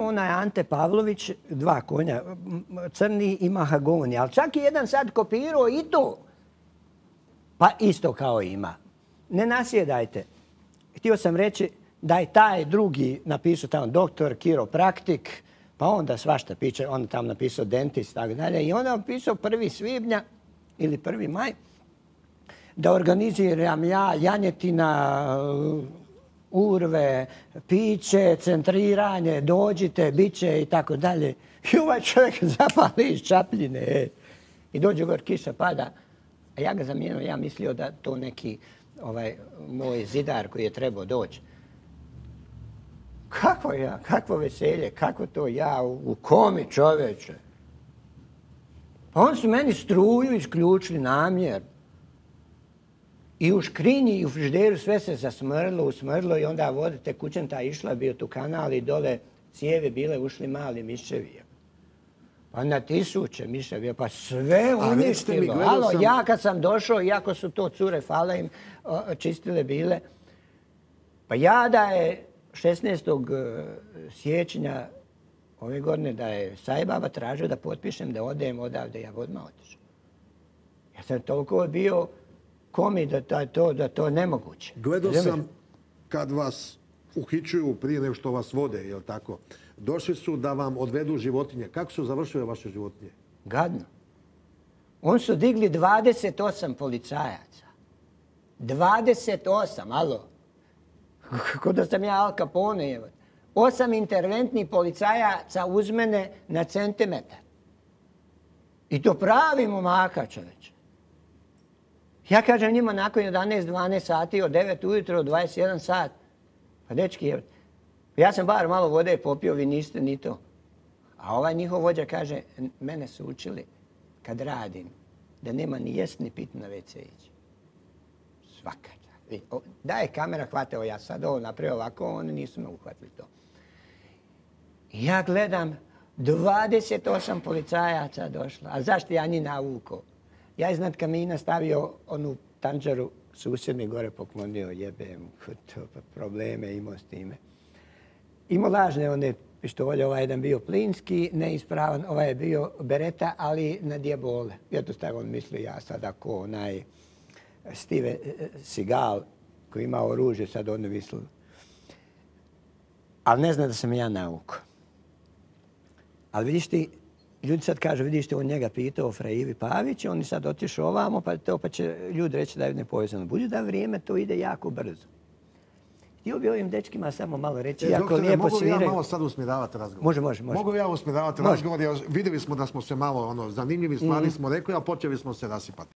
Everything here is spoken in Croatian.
samo onaj Ante Pavlović, dva konja, crni i mahagoni. Ali čak i jedan sad kopirao i to. Pa isto kao ima. Ne nasjedajte. Htio sam reći da je taj drugi napisao tamo doktor, kiropraktik, pa onda svašta piće, on tamo napisao dentist, tako dalje. I onda napisao prvi svibnja ili prvi maj da organiziram ja janjetina, urve, piće, centriranje, dođite, bit će i tako dalje. I ovaj čovjek zapali iz čapljine. E. I dođe gor, kiša pada. A ja ga zamijenio, ja mislio da to neki ovaj, moj zidar koji je trebao doći. Kako ja, kakvo veselje, kako to ja, u, komi čoveče. Pa oni su meni struju isključili namjer. I u škrinji i u frižderu sve se zasmrlo, usmrlo i onda vodite kućenta išla, bio tu kanal i dole cijeve bile ušli mali miševi. Pa na tisuće miševi, pa sve uništilo. Alo, ja kad sam došao, iako su to cure, fala im, čistile bile, pa ja da je 16. E, siječnja ove godine da je Sajbaba tražio da potpišem da odem odavde, ja bi odmah otišao. Ja sam toliko bio komi da to, da to nemoguće. Gledao sam kad vas uhićuju prije nego što vas vode, jel tako? Došli su da vam odvedu životinje. Kako su završile vaše životinje? Gadno. On su digli 28 policajaca. 28, alo. Kako da sam ja Al Capone, Osam interventnih policajaca uz mene na centimetar. I to pravi momaka čoveče. Ja kažem njima nakon 11-12 sati od 9 ujutro od 21 sat. Pa dečki, ja sam bar malo vode popio, vi niste ni to. A ovaj njihov vođa kaže, mene su učili kad radim, da nema ni jest ni pit na WC ići. Svaka da je kamera hvatao ja sad ovo napravio ovako, oni nisu me uhvatili to. ja gledam, 28 policajaca došlo. A zašto ja njih navuko? Ja iznad kamina stavio onu tanđaru susjedni gore poklonio, jebem, pa probleme imao s time. Imao lažne one pištolje, ovaj jedan bio plinski, neispravan, ovaj je bio bereta, ali na dijabole. Ja to stavio, on misli ja sad ako onaj Steve Seagal koji ima oružje sad ono vislo. Ali ne zna da sam ja nauku. Ali vidiš ti, ljudi sad kažu, vidiš ti, on njega pitao Fra Pavić, on je sad otišao ovamo, pa, to, pa će ljudi reći da je nepovezano. Budi da vrijeme to ide jako brzo. Htio bi ovim dečkima samo malo reći, e, jako lijepo mogu ja malo sad usmjeravati razgovor? Može, može, može. Mogu ja usmjeravati razgovor, vidjeli smo da smo se malo, ono, zanimljivi stvari mm. smo rekli, a počeli smo se rasipati.